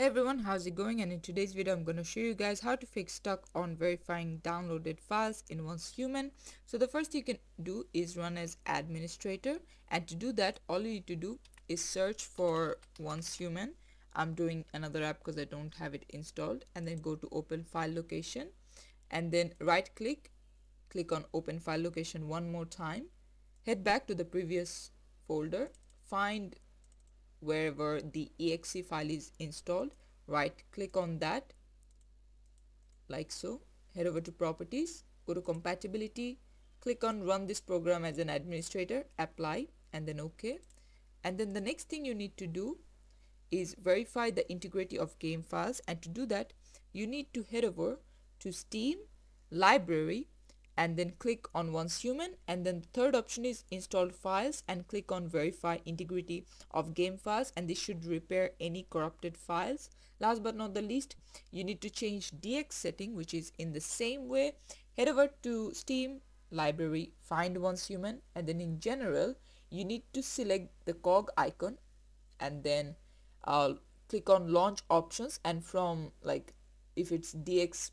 Hey everyone, how's it going? And in today's video, I'm going to show you guys how to fix stuck on verifying downloaded files in Once Human. So the first you can do is run as administrator. And to do that, all you need to do is search for Once Human. I'm doing another app because I don't have it installed. And then go to open file location. And then right click, click on open file location one more time. Head back to the previous folder. Find wherever the exe file is installed right click on that like so head over to properties go to compatibility click on run this program as an administrator apply and then ok. And then the next thing you need to do is verify the integrity of game files. And to do that you need to head over to steam library and then click on once human. And then the third option is install files and click on verify integrity of game files. And this should repair any corrupted files. Last but not the least you need to change dx setting which is in the same way. Head over to steam library find once human. And then in general you need to select the cog icon. And then uh, click on launch options. And from like if it's dx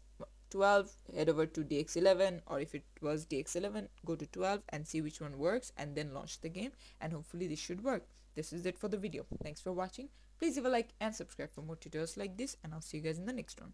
12 head over to dx11 or if it was dx11 go to 12 and see which one works and then launch the game and hopefully this should work. This is it for the video. Thanks for watching. Please leave a like and subscribe for more tutorials like this and i'll see you guys in the next one